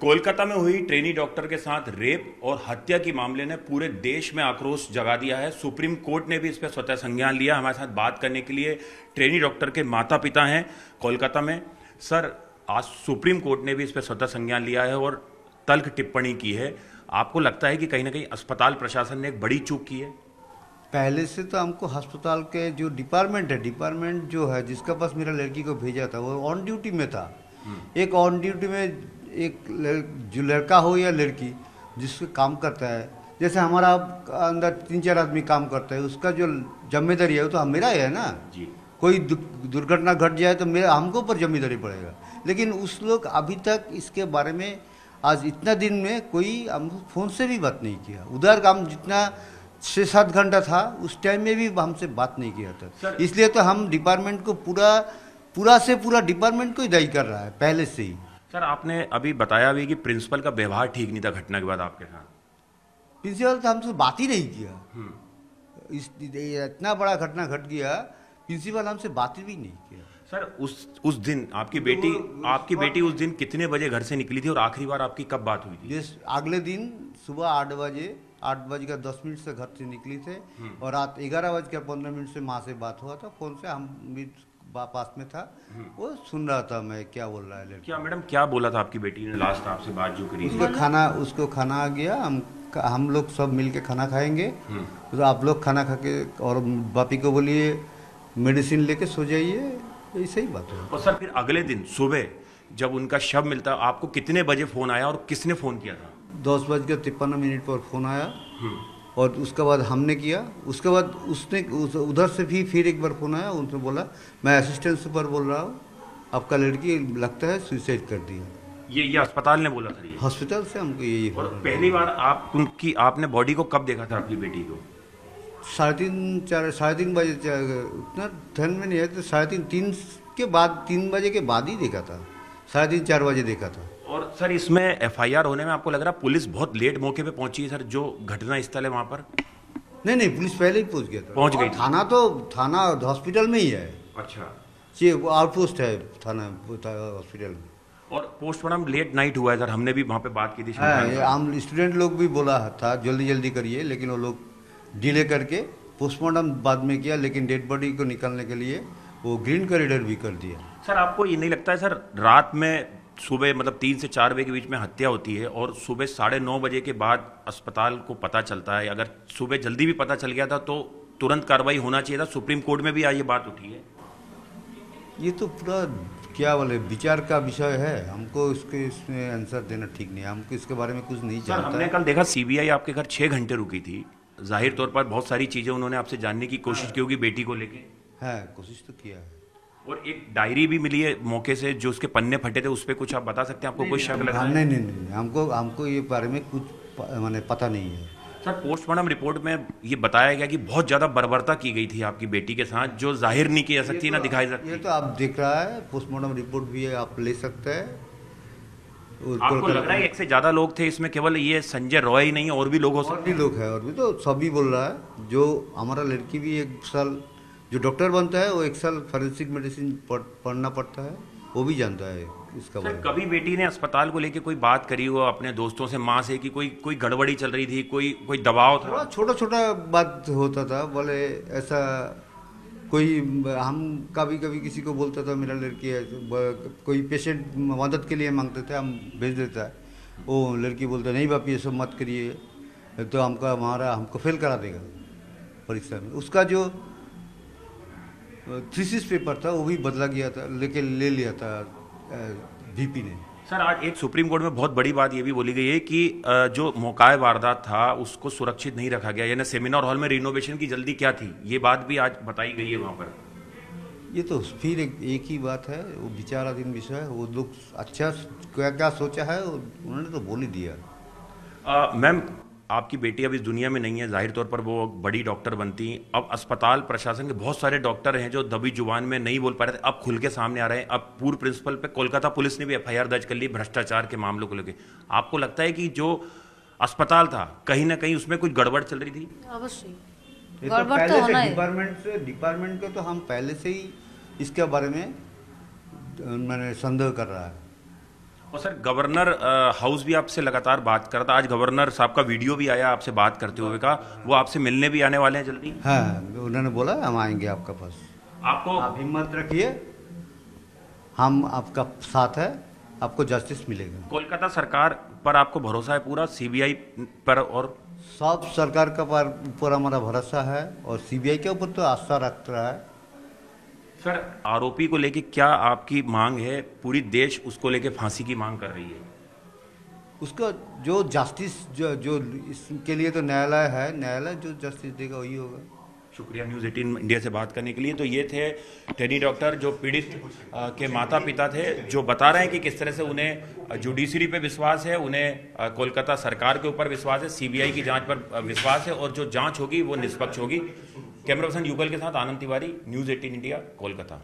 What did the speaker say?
कोलकाता में हुई trainee doctor के साथ रेप और हत्या के मामले ने पूरे देश में आक्रोश जगा दिया है। सुप्रीम कोर्ट ने भी इस पर स्वतः संज्ञान लिया। हमारे साथ बात करने के लिए ट्रेनी डॉक्टर के माता पिता हैं कोलकाता में। सर आज सुप्रीम कोर्ट ने भी इस पर स्वतः संज्ञान लिया है और तल्ख टिप्पणी की है। आपको लगता है कि कहीं ना कहीं अस्पताल प्रशासन ने एक बड़ी चूक की है? पहले से तो हमको अस्पताल के जो डिपार्टमेंट है डिपार्टमेंट जो है जिसका पास मेरा लड़की को भेजा था वो ऑन ड्यूटी में था। एक ऑन ड्यूटी में एक लड़, जो लड़का हो या लड़की जिससे काम करता है। जैसे हमारा अंदर तीन चार आदमी काम करता है उसका जो ज़िम्मेदारी है वो तो मेरा ही है ना? जी। कोई दुर्घटना घट जाए तो मेरा हमको ऊपर ज़िम्मेदारी पड़ेगा। लेकिन उस लोग अभी तक इसके बारे में आज इतना दिन में कोई हम फ़ोन से भी बात नहीं किया। उधर काम जितना छः सात घंटा था उस टाइम में भी हमसे बात नहीं किया था। इसलिए तो हम डिपार्टमेंट को पूरा पूरा से पूरा डिपार्टमेंट को ही दायी कर रहा है पहले से ही। सर आपने अभी बताया भी कि प्रिंसिपल का व्यवहार ठीक नहीं था घटना के बाद आपके साथ। प्रिंसिपल तो हमसे बात ही नहीं किया। इस इतना बड़ा घटना घट गया प्रिंसिपल हमसे बात भी नहीं किया। सर उस उस दिन आपकी बेटी वो- आपकी बेटी उस दिन कितने बजे घर से निकली थी और आखिरी बार आपकी कब बात हुई थी? अगले दिन सुबह आठ बजे आठ बज कर दस मिनट से घर से निकली थे और रात ग्यारह बज कर पंद्रह मिनट से माँ से बात हुआ था। फ़ोन से हम भी पास में था। वो सुन रहा था मैं क्या बोल रहा है लड़का? क्या मैडम क्या बोला था आपकी बेटी ने लास्ट आपसे बात जो करी उसको खाना उसको खाना आ गया हम हम लोग सब मिल के खाना खाएँगे। तो आप लोग खाना खा के और बापी को बोलिए मेडिसिन लेके सो जाइए ऐसे ही बात है। और सर फिर अगले दिन सुबह जब उनका शव मिलता आपको कितने बजे फ़ोन आया और किसने फ़ोन किया था? दस बज के तिप्पन मिनट पर फ़ोन आया। और उसके बाद हमने किया। उसके बाद उसने उस, उधर से भी फिर एक बार फ़ोन आया उनसे बोला मैं असिस्टेंट सुपर बोल रहा हूँ आपका लड़की लगता है सुसाइड कर दिया ये ये अस्पताल ने बोला था हॉस्पिटल से हमको यही और पहली बार आप उनकी आपने बॉडी को कब देखा था अपनी बेटी को? साढ़े तीन चार साढ़े तीन बजे उतना ध्यान में नहीं है तो साढ़े तीन तीन के बाद तीन बजे के बाद ही देखा था। साढ़े तीन चार बजे देखा था। और सर इसमें एफआईआर होने में आपको लग रहा है पुलिस बहुत लेट मौके पे पहुँची है सर जो घटना स्थल है वहाँ पर? नहीं नहीं पुलिस पहले ही पहुँच गया था। पहुँच गई थाना तो थाना हॉस्पिटल में ही है। अच्छा। ये आउटपोस्ट है थाना हॉस्पिटल में। और पोस्टमार्टम लेट नाइट हुआ है सर हमने भी वहाँ पे बात की थी हाँ ये आम स्टूडेंट लोग भी बोला था जल्दी जल्दी करिए लेकिन वो लोग डिले करके पोस्टमार्टम बाद में किया लेकिन डेड बॉडी को निकालने के लिए वो ग्रीन कॉरिडोर भी कर दिया। सर आपको ये नहीं लगता है सर रात में सुबह मतलब तीन से चार बजे के बीच में हत्या होती है और सुबह साढ़े नौ बजे के बाद अस्पताल को पता चलता है। अगर सुबह जल्दी भी पता चल गया था तो तुरंत कार्रवाई होना चाहिए था। सुप्रीम कोर्ट में भी आज ये बात उठी है। ये तो पूरा क्या बोले विचार का विषय है। हमको इसके इसमें आंसर देना ठीक नहीं है। हमको इसके बारे में कुछ नहीं जानता हमने है। कल देखा सीबीआई आपके घर छह घंटे रुकी थी। ज़ाहिर तौर पर बहुत सारी चीज़ें उन्होंने आपसे जानने की कोशिश की होगी बेटी को लेके। है कोशिश तो किया है। और एक डायरी भी मिली है मौके से जो उसके पन्ने फटे थे उस पर कुछ आप बता सकते हैं? आपको कोई शक लग हाँ, है? नहीं नहीं नहीं हमको हमको ये बारे में कुछ माने पता नहीं है। सर पोस्टमार्टम रिपोर्ट में ये बताया गया कि बहुत ज़्यादा बर्बरता की गई थी आपकी बेटी के साथ जो ज़ाहिर नहीं की जा सकती ना दिखाई सकती ये तो आप देख रहा है पोस्टमार्टम रिपोर्ट भी है आप ले सकते हैं। आपको लग रहा है एक से ज़्यादा लोग थे इसमें केवल ये संजय रॉय ही नहीं और भी लोग हो सकते भी लोग है और भी तो सभी बोल रहा है। जो हमारा लड़की भी एक साल जो डॉक्टर बनता है वो एक साल फॉरेंसिक मेडिसिन पढ़ना पड़ता है वो भी जानता है इसका सर कभी बेटी ने अस्पताल को लेके कोई बात करी हो अपने दोस्तों से माँ से कि कोई कोई गड़बड़ी चल रही थी कोई कोई दबाव था? छोटा छोटा बात होता था बोले ऐसा कोई हम कभी कभी किसी को बोलता था मेरा लड़की है तो कोई पेशेंट मदद के लिए मांगते थे हम भेज देता है। वो लड़की बोलता नहीं बाप ये सब मत करिए तो हमका हमारा हमको फेल करा देगा परीक्षा में। उसका जो थीसिस पेपर था वो भी बदला गया था लेके ले लिया था वीपी ने। सर आज एक सुप्रीम कोर्ट में बहुत बड़ी बात ये भी बोली गई है कि जो मौका वारदात था उसको सुरक्षित नहीं रखा गया। यानी सेमिनार हॉल में रिनोवेशन की जल्दी क्या थी? ये बात भी आज बताई गई है वहाँ पर। ये तो फिर एक, एक ही बात है वो विचाराधीन विषय है वो लोग अच्छा क्या क्या सोचा है उन्होंने तो बोल ही दिया। मैम आपकी बेटी अब इस दुनिया में नहीं है। ज़ाहिर तौर पर वो बड़ी डॉक्टर बनती अब अस्पताल प्रशासन के बहुत सारे डॉक्टर हैं जो दबी ज़ुबान में नहीं बोल पा रहे थे। अब खुल के सामने आ रहे हैं। अब पूर्व प्रिंसिपल पे कोलकाता पुलिस ने भी एफआईआर दर्ज कर ली भ्रष्टाचार के मामलों को लेकर आपको लगता है कि जो अस्पताल था कहीं ना कहीं उसमें कुछ गड़बड़ चल रही थी? अवश्य। तो डिपार्टमेंट से डिपार्टमेंट को तो हम पहले से ही इसके बारे में मैंने संदेह कर रहा है। और सर गवर्नर हाउस भी आपसे लगातार बात कर रहा था। आज गवर्नर साहब का वीडियो भी आया आपसे बात करते हुए का। वो आपसे मिलने भी आने वाले हैं जल्दी। हाँ उन्होंने बोला हम आएँगे आपका पास। आपको आप हिम्मत रखिए हम आपका साथ है आपको जस्टिस मिलेगा। कोलकाता सरकार पर आपको भरोसा है पूरा? सीबीआई पर और सब सरकार का पर ऊपर हमारा भरोसा है और सीबीआई के ऊपर तो आस्था रख रहा है। सर आरोपी को लेके क्या आपकी मांग है? पूरी देश उसको लेके फांसी की मांग कर रही है। उसका जो जस्टिस जो जो इसके लिए तो न्यायालय है न्यायालय जो जस्टिस देगा वही होगा। शुक्रिया न्यूज़ 18 इंडिया से बात करने के लिए। तो ये थे टेनी डॉक्टर जो पीड़ित के माता पिता थे जो बता रहे हैं कि किस तरह से उन्हें जुडिशरी पे विश्वास है उन्हें कोलकाता सरकार के ऊपर विश्वास है सीबीआई की जाँच पर विश्वास है और जो जाँच होगी वो निष्पक्ष होगी। कैमरा पर्सन युगल के साथ आनंद तिवारी न्यूज़ 18 इंडिया कोलकाता।